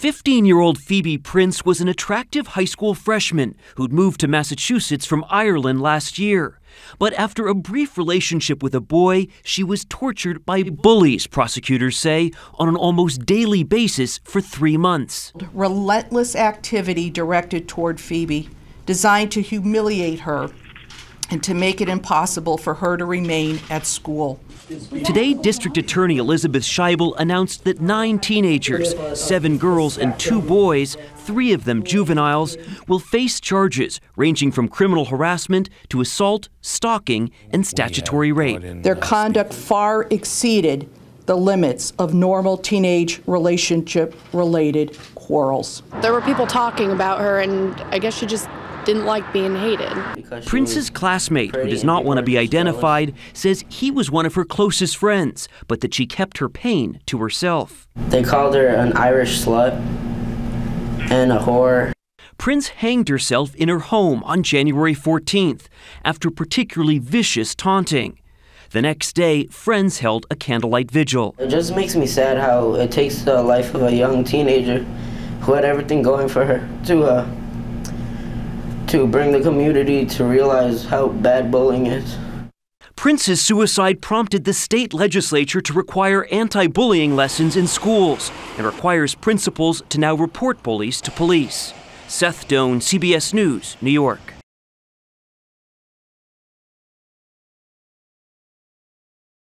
15 year old Phoebe Prince was an attractive high school freshman who'd moved to Massachusetts from Ireland last year. But after a brief relationship with a boy, she was tortured by bullies, prosecutors say, on an almost daily basis for three months. Relentless activity directed toward Phoebe, designed to humiliate her and to make it impossible for her to remain at school. Today, District Attorney Elizabeth Scheibel announced that nine teenagers, seven girls and two boys, three of them juveniles, will face charges ranging from criminal harassment to assault, stalking, and statutory rape. Their conduct far exceeded the limits of normal teenage relationship related quarrels. There were people talking about her, and I guess she just didn't like being hated. Prince's classmate, who does not want to be identified, says he was one of her closest friends, but that she kept her pain to herself. They called her an Irish slut and a whore. Prince hanged herself in her home on January 14th after particularly vicious taunting. The next day, friends held a candlelight vigil. It just makes me sad how it takes the life of a young teenager who had everything going for her to uh, to bring the community to realize how bad bullying is. Prince's suicide prompted the state legislature to require anti bullying lessons in schools and requires principals to now report bullies to police. Seth Doane, CBS News, New York.